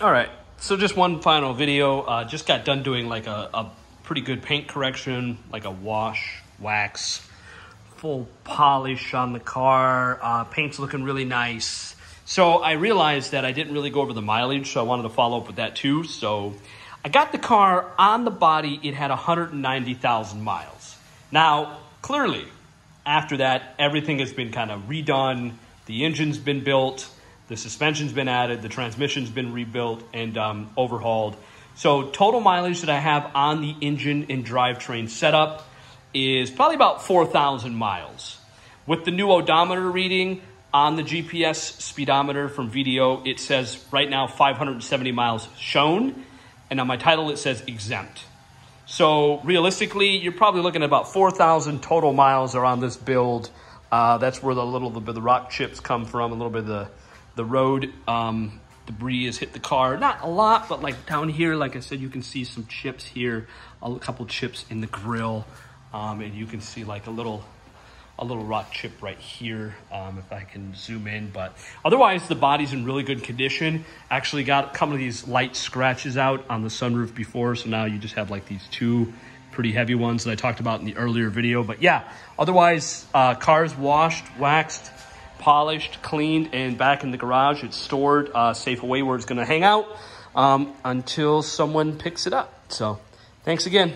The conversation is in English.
All right, so just one final video. Uh, just got done doing like a, a pretty good paint correction, like a wash, wax, full polish on the car. Uh, paint's looking really nice. So I realized that I didn't really go over the mileage, so I wanted to follow up with that too. So I got the car on the body, it had 190,000 miles. Now, clearly, after that, everything has been kind of redone. The engine's been built, the suspension's been added, the transmission's been rebuilt and um, overhauled. So total mileage that I have on the engine and drivetrain setup is probably about 4,000 miles. With the new odometer reading on the GPS speedometer from VDO, it says right now 570 miles shown, and on my title it says exempt. So realistically, you're probably looking at about 4,000 total miles are on this build. Uh, that's where the little bit of the rock chips come from, a little bit of the the road um, debris has hit the car. Not a lot, but like down here, like I said, you can see some chips here, a couple chips in the grill, um, and you can see like a little a little rock chip right here um, if I can zoom in but otherwise the body's in really good condition actually got a couple of these light scratches out on the sunroof before so now you just have like these two pretty heavy ones that I talked about in the earlier video but yeah otherwise uh, cars washed waxed polished, cleaned, and back in the garage. It's stored uh, safe away where it's going to hang out um, until someone picks it up. So thanks again.